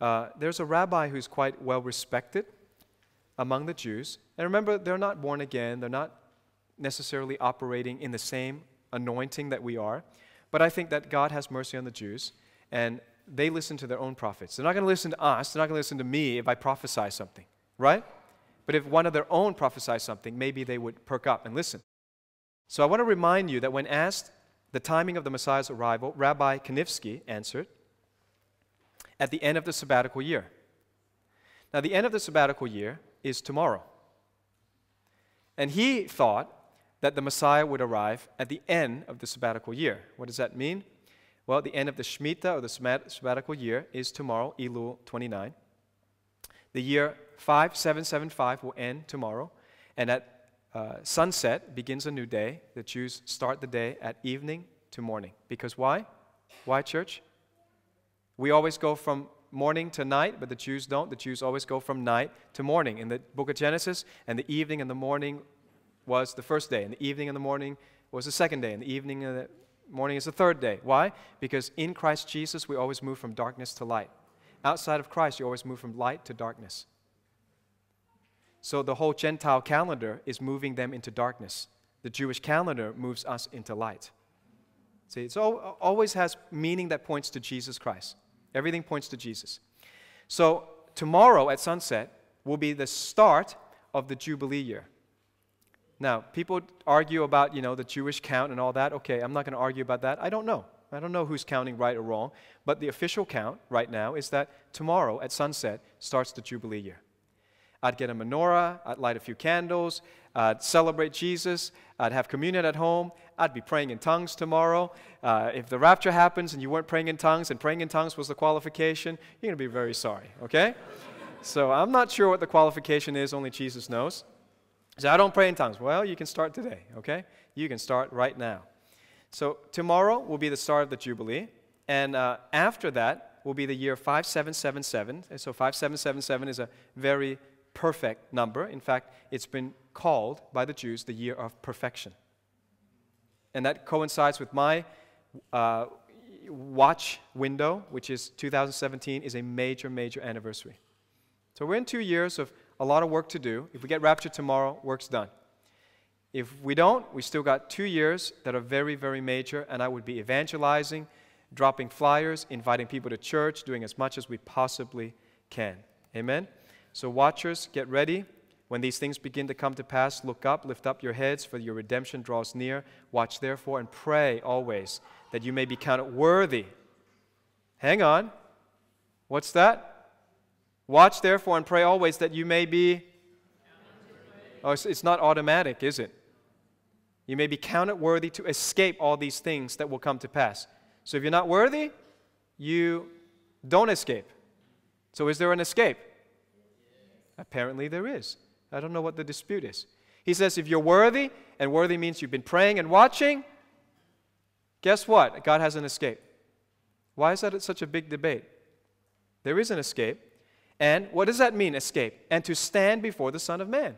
Uh, there's a rabbi who's quite well respected among the Jews. And remember, they're not born again, they're not necessarily operating in the same anointing that we are. But I think that God has mercy on the Jews, and they listen to their own prophets. They're not going to listen to us, they're not going to listen to me if I prophesy something, right? But if one of their own prophesies something, maybe they would perk up and listen. So I want to remind you that when asked the timing of the Messiah's arrival, Rabbi Kanievsky answered, at the end of the sabbatical year. Now, the end of the sabbatical year is tomorrow. And he thought that the Messiah would arrive at the end of the sabbatical year. What does that mean? Well, the end of the Shemitah or the sabbatical year is tomorrow, Elul 29. The year 5775 will end tomorrow, and at uh, sunset begins a new day. The Jews start the day at evening to morning. Because why? Why, church? We always go from morning to night, but the Jews don't. The Jews always go from night to morning. In the book of Genesis, and the evening and the morning was the first day, and the evening and the morning was the second day, and the evening and the morning is the third day. Why? Because in Christ Jesus, we always move from darkness to light. Outside of Christ, you always move from light to darkness. So the whole Gentile calendar is moving them into darkness. The Jewish calendar moves us into light. See, it always has meaning that points to Jesus Christ. Everything points to Jesus. So tomorrow at sunset will be the start of the Jubilee year. Now, people argue about, you know, the Jewish count and all that. Okay, I'm not going to argue about that. I don't know. I don't know who's counting right or wrong, but the official count right now is that tomorrow at sunset starts the Jubilee year. I'd get a menorah, I'd light a few candles, I'd celebrate Jesus, I'd have communion at home, I'd be praying in tongues tomorrow. Uh, if the rapture happens and you weren't praying in tongues and praying in tongues was the qualification, you're going to be very sorry, okay? so I'm not sure what the qualification is, only Jesus knows. So I don't pray in tongues. Well, you can start today, okay? You can start right now. So tomorrow will be the start of the Jubilee, and uh, after that will be the year 5777. And so 5777 is a very perfect number. In fact, it's been called by the Jews the year of perfection. And that coincides with my uh, watch window, which is 2017, is a major, major anniversary. So we're in two years of a lot of work to do. If we get raptured tomorrow, work's done. If we don't, we still got two years that are very, very major, and I would be evangelizing, dropping flyers, inviting people to church, doing as much as we possibly can. Amen? So, watchers, get ready. When these things begin to come to pass, look up, lift up your heads, for your redemption draws near. Watch therefore and pray always that you may be counted worthy. Hang on. What's that? Watch therefore and pray always that you may be. Oh, it's not automatic, is it? You may be counted worthy to escape all these things that will come to pass. So if you're not worthy, you don't escape. So is there an escape? Apparently there is. I don't know what the dispute is. He says, if you're worthy, and worthy means you've been praying and watching, guess what? God has an escape. Why is that such a big debate? There is an escape. And what does that mean, escape? And to stand before the Son of Man.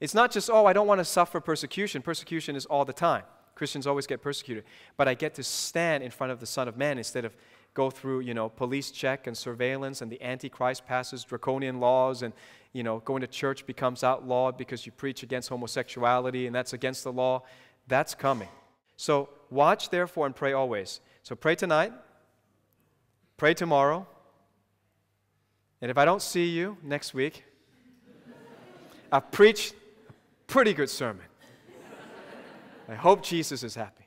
It's not just, oh, I don't want to suffer persecution. Persecution is all the time. Christians always get persecuted. But I get to stand in front of the Son of Man instead of go through, you know, police check and surveillance and the Antichrist passes draconian laws and, you know, going to church becomes outlawed because you preach against homosexuality and that's against the law. That's coming. So watch therefore and pray always. So pray tonight, pray tomorrow, and if I don't see you next week, I've preached a pretty good sermon. I hope Jesus is happy.